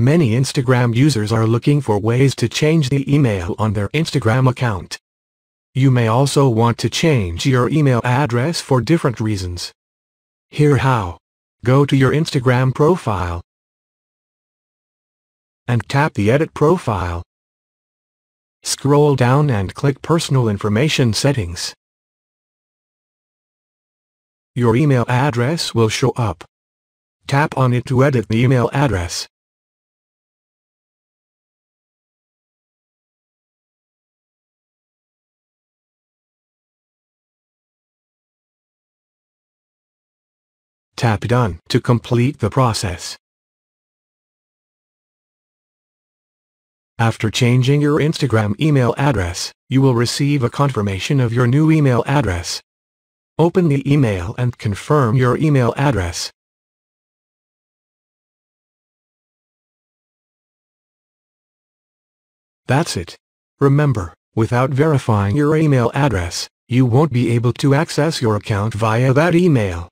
Many Instagram users are looking for ways to change the email on their Instagram account. You may also want to change your email address for different reasons. Here how. Go to your Instagram profile and tap the Edit Profile. Scroll down and click Personal Information Settings. Your email address will show up. Tap on it to edit the email address. Tap Done to complete the process. After changing your Instagram email address, you will receive a confirmation of your new email address. Open the email and confirm your email address. That's it. Remember, without verifying your email address, you won't be able to access your account via that email.